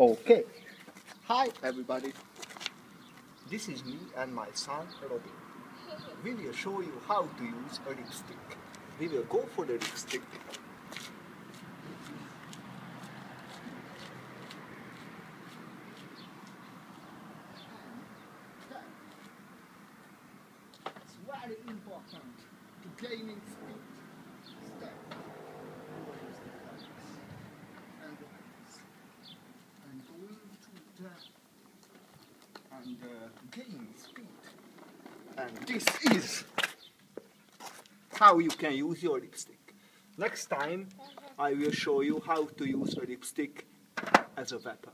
Okay. Hi everybody. This is me and my son Robin. We will show you how to use a RipStick. We will go for the RipStick. It's very important to gaining speed. Step. And rise. And going to the and uh, gain speed. And this is how you can use your RipStick. Next time I will show you how to use a RipStick as a weapon.